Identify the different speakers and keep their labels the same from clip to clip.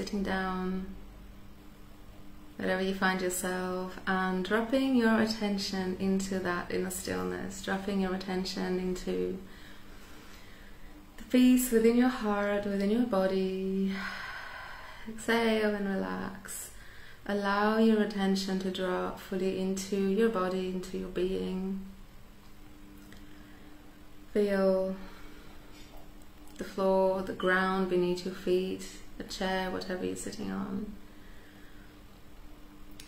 Speaker 1: sitting down, wherever you find yourself, and dropping your attention into that inner stillness, dropping your attention into the peace within your heart, within your body. Exhale and relax. Allow your attention to drop fully into your body, into your being. Feel the floor, the ground beneath your feet, a chair, whatever you're sitting on.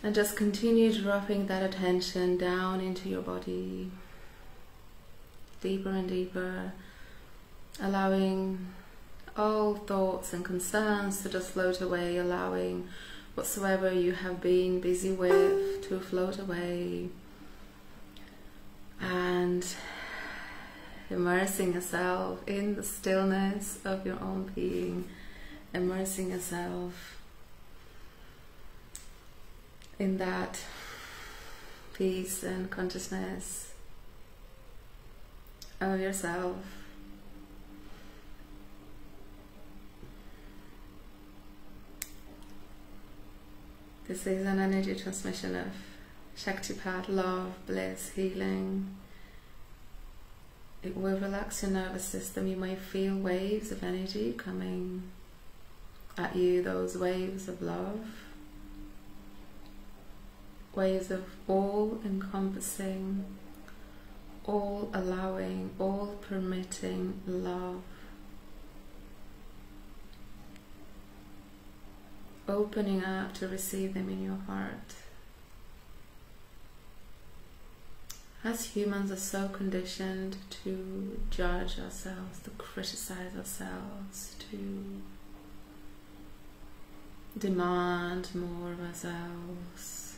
Speaker 1: And just continue dropping that attention down into your body, deeper and deeper, allowing all thoughts and concerns to just float away, allowing whatsoever you have been busy with to float away. And immersing yourself in the stillness of your own being, immersing yourself in that peace and consciousness of yourself. This is an energy transmission of Shaktipat, love, bliss, healing, it will relax your nervous system. You may feel waves of energy coming at you, those waves of love, waves of all encompassing, all allowing, all permitting love. Opening up to receive them in your heart. as humans are so conditioned to judge ourselves, to criticize ourselves, to demand more of ourselves.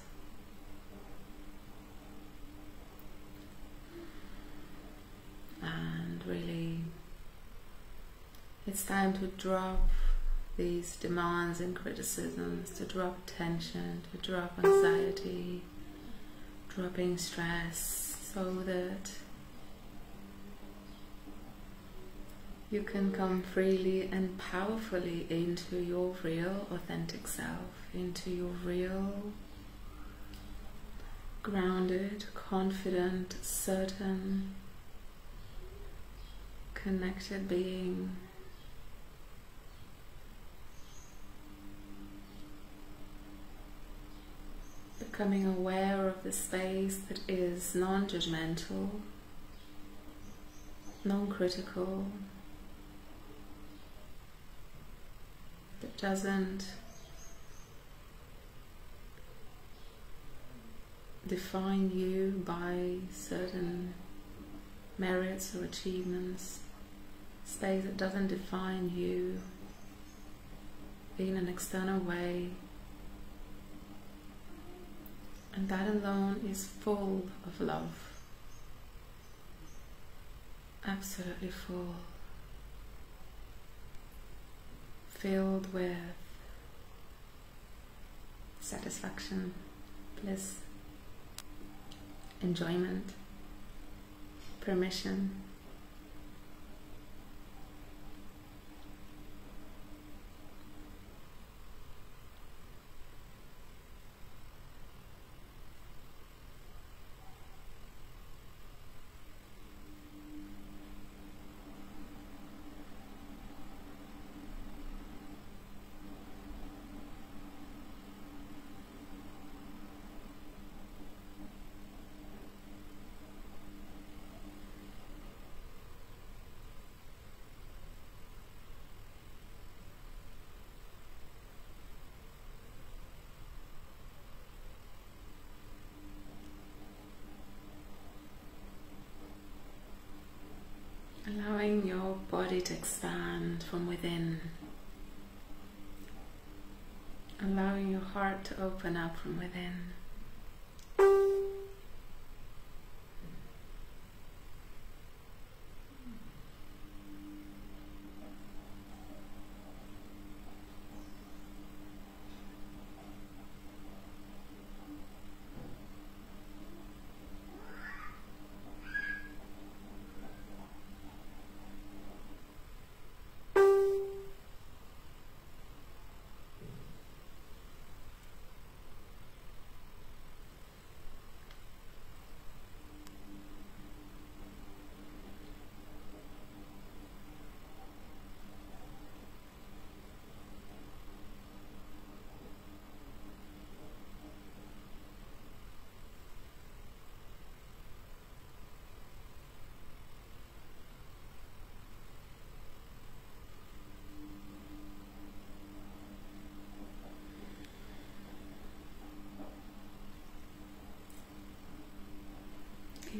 Speaker 1: And really, it's time to drop these demands and criticisms, to drop tension, to drop anxiety, dropping stress, so that you can come freely and powerfully into your real authentic self, into your real grounded, confident, certain, connected being. becoming aware of the space that is non judgmental, non critical, that doesn't define you by certain merits or achievements, space that doesn't define you in an external way and that alone is full of love. Absolutely full. Filled with satisfaction, bliss, enjoyment, permission. Allowing your body to expand from within, allowing your heart to open up from within.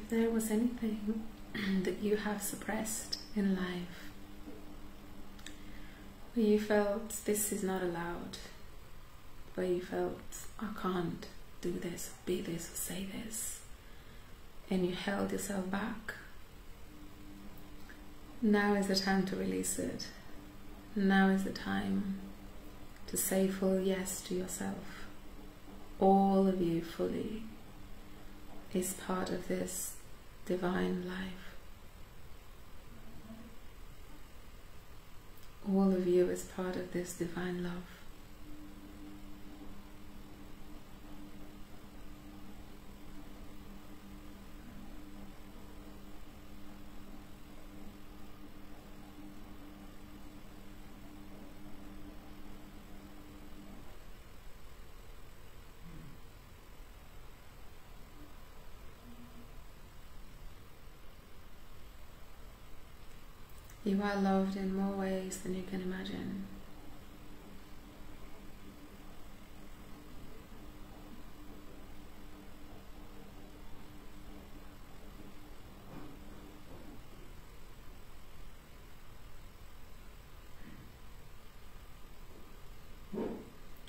Speaker 1: If there was anything that you have suppressed in life, where you felt this is not allowed, where you felt I can't do this, be this, say this, and you held yourself back, now is the time to release it. Now is the time to say full yes to yourself. All of you fully is part of this divine life. All of you is part of this divine love. You are loved in more ways than you can imagine.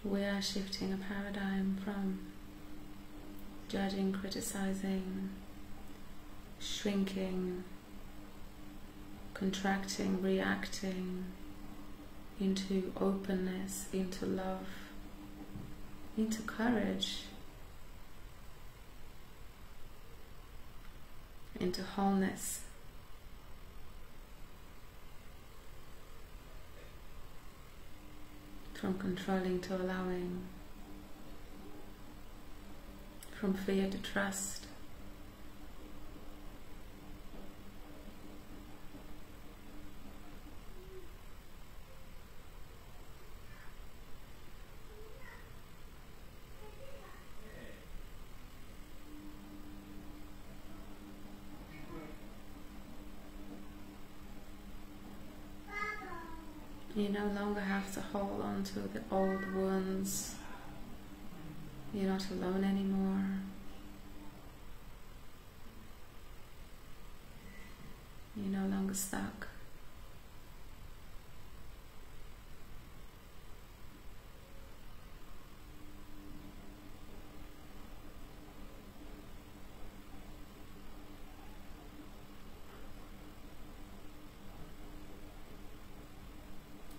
Speaker 1: We are shifting a paradigm from judging, criticizing, shrinking, contracting, reacting into openness, into love, into courage, into wholeness. From controlling to allowing, from fear to trust. You no longer have to hold on to the old wounds. You're not alone anymore. You're no longer stuck.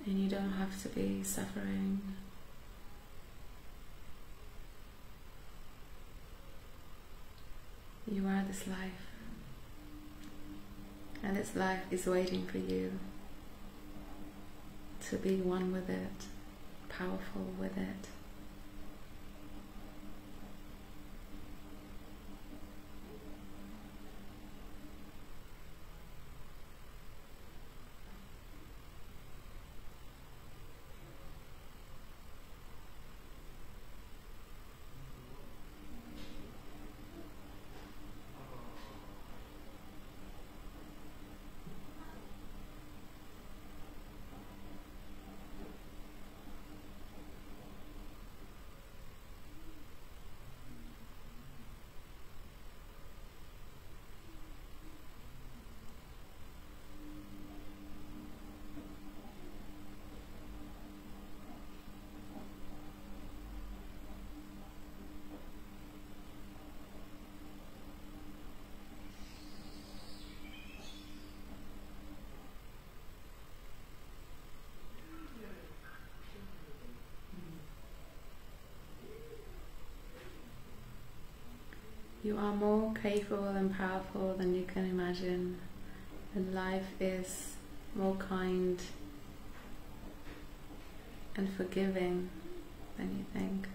Speaker 1: and you don't to be suffering. You are this life, and this life is waiting for you to be one with it, powerful with it. You are more capable and powerful than you can imagine, and life is more kind and forgiving than you think.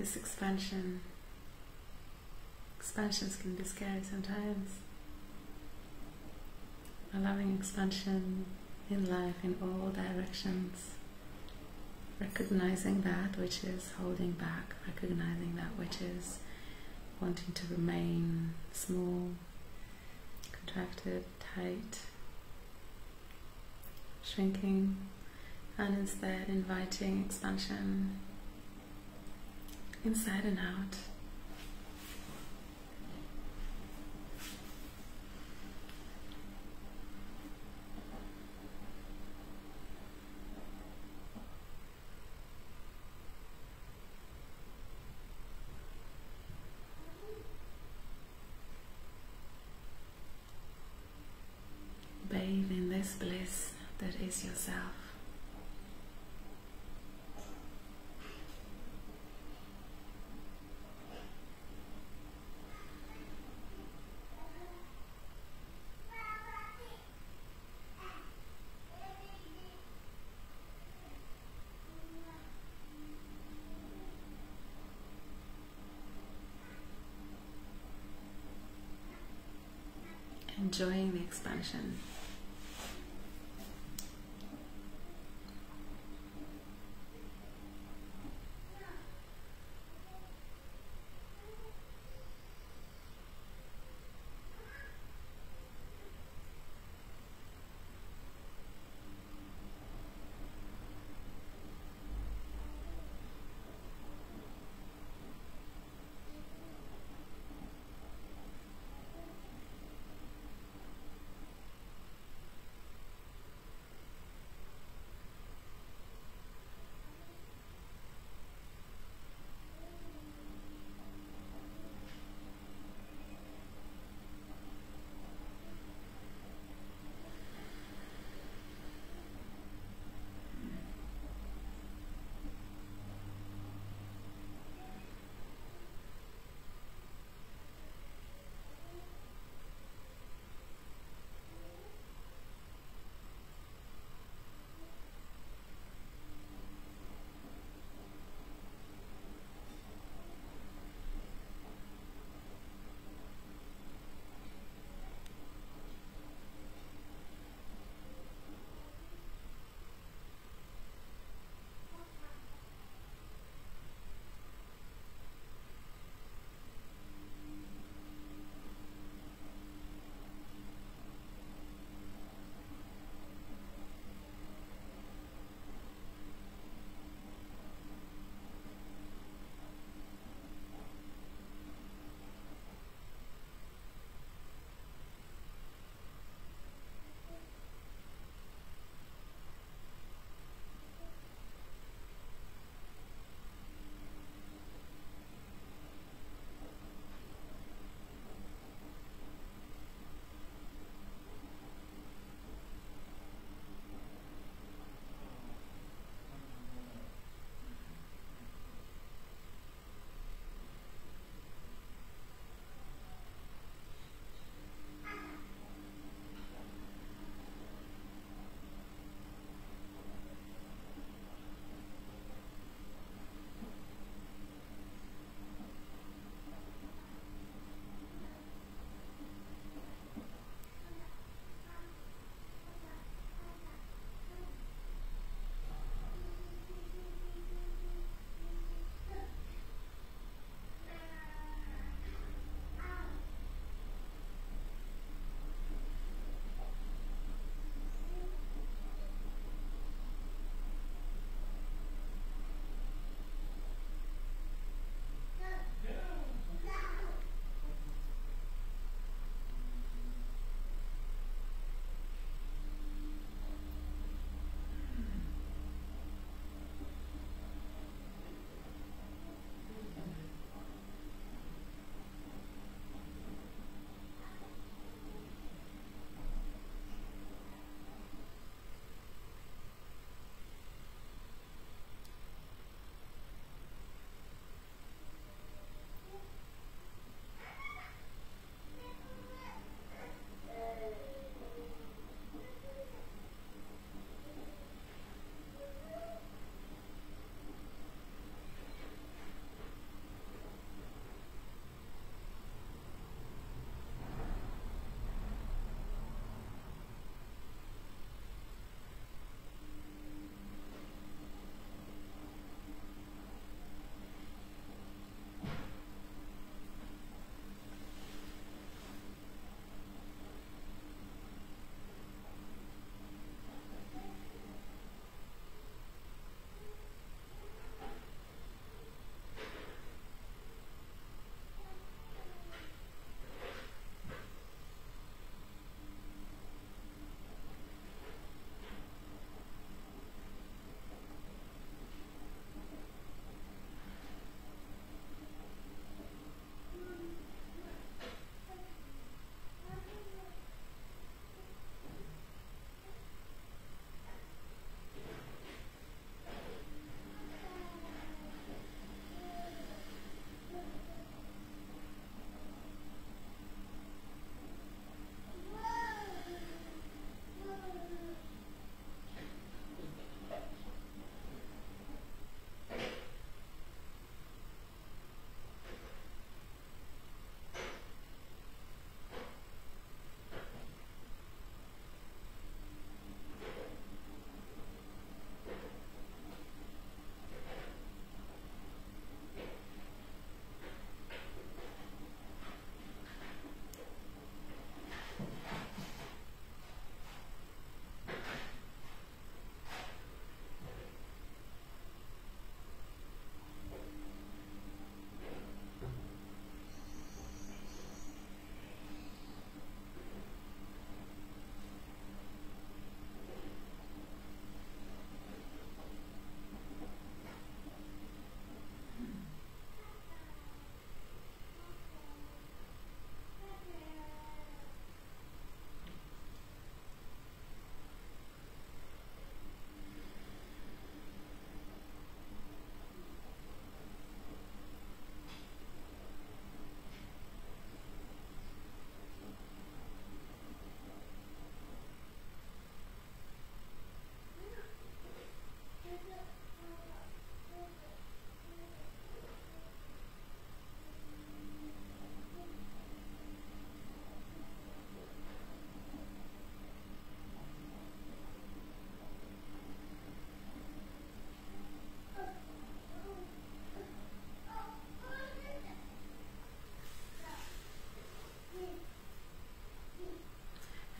Speaker 1: This expansion. Expansions can be scary sometimes. Allowing expansion in life in all directions. Recognizing that which is holding back, recognizing that which is wanting to remain small, contracted, tight, shrinking, and instead inviting expansion inside and out. Bathe in this bliss that is yourself. Enjoying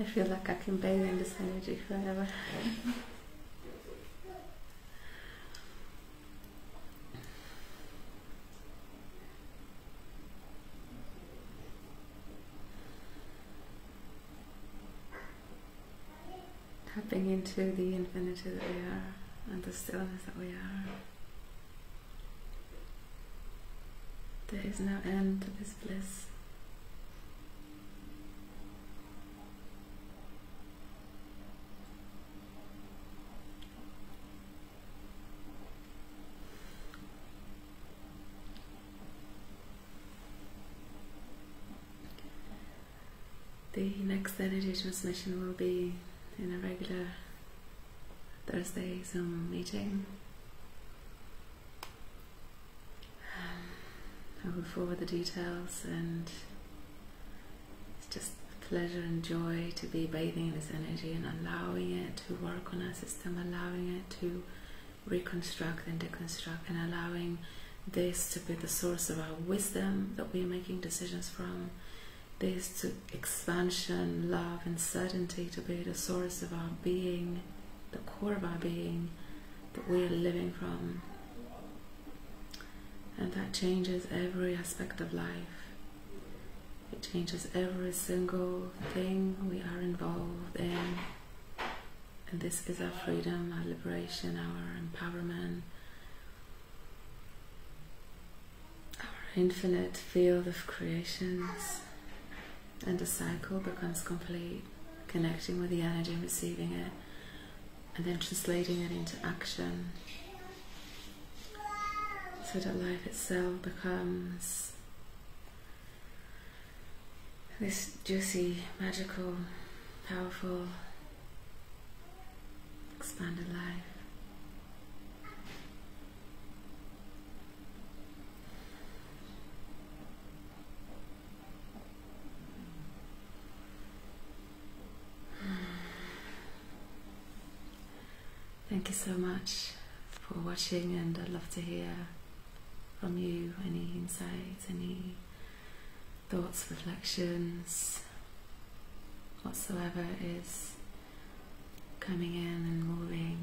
Speaker 1: expansion. feel like I can bathe in this energy forever. Tapping into the infinity that we are and the stillness that we are. There is no end to this bliss. The next energy transmission will be in a regular Thursday Zoom meeting. Um, I will forward the details and it's just pleasure and joy to be bathing in this energy and allowing it to work on our system, allowing it to reconstruct and deconstruct and allowing this to be the source of our wisdom that we're making decisions from this to expansion, love, and certainty to be the source of our being, the core of our being that we are living from. And that changes every aspect of life. It changes every single thing we are involved in. And this is our freedom, our liberation, our empowerment, our infinite field of creations and the cycle becomes complete, connecting with the energy and receiving it, and then translating it into action so that life itself becomes this juicy, magical, powerful, expanded life. Thank you so much for watching, and I'd love to hear from you any insights, any thoughts, reflections, whatsoever is coming in and moving.